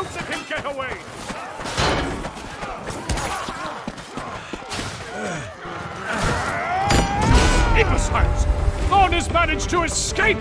Let him get away! Imbeciles! Thorn has managed to escape!